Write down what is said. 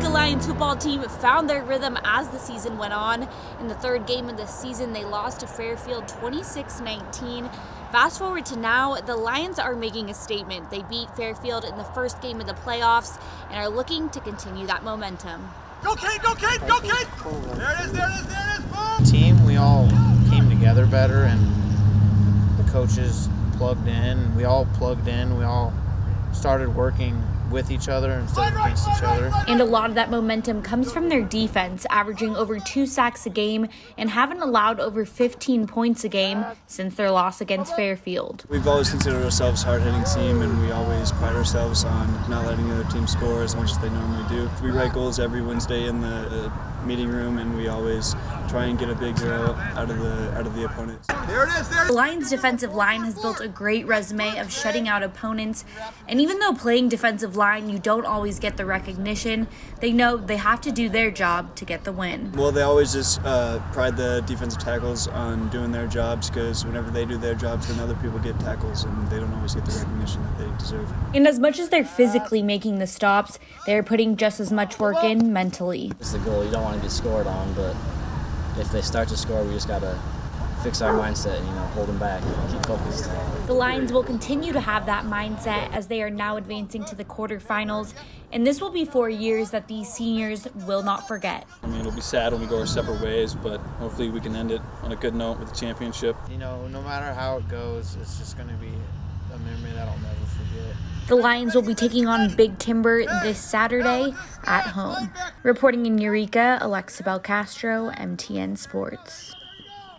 Lions football team found their rhythm as the season went on. In the third game of the season, they lost to Fairfield 26 19. Fast forward to now, the Lions are making a statement. They beat Fairfield in the first game of the playoffs and are looking to continue that momentum. Go, Kate! Go, Kate! Go, Kate! There it is, there it is, there it is, boom! Team, we all came together better and the coaches plugged in. We all plugged in. We all started working with each other instead of against each other. And a lot of that momentum comes from their defense, averaging over two sacks a game and haven't allowed over 15 points a game since their loss against Fairfield. We've always considered ourselves a hard-hitting team, and we always pride ourselves on not letting the other team score as much as they normally do. We write goals every Wednesday in the uh, meeting room, and we always try and get a big zero out of the out of the opponents. There it is, there it The! Lions defensive line has built a great resume of shutting out opponents, and even though playing defensive line you don't always get the recognition, they know they have to do their job to get the win. Well, they always just uh, pride the defensive tackles on doing their jobs because whenever they do their jobs, then other people get tackles, and they don't always get the recognition that they deserve. And as much as they're physically making the stops, they're putting just as much work in mentally. It's the goal. You don't want to get scored on, but if they start to score, we just gotta fix our mindset. and, You know, hold them back, keep focused. The Lions will continue to have that mindset as they are now advancing to the quarterfinals, and this will be four years that these seniors will not forget. I mean, it'll be sad when we go our separate ways, but hopefully we can end it on a good note with the championship. You know, no matter how it goes, it's just going to be a memory that I'll never forget. The Lions will be taking on Big Timber this Saturday at home. Reporting in Eureka, Alexa Belcastro, MTN Sports.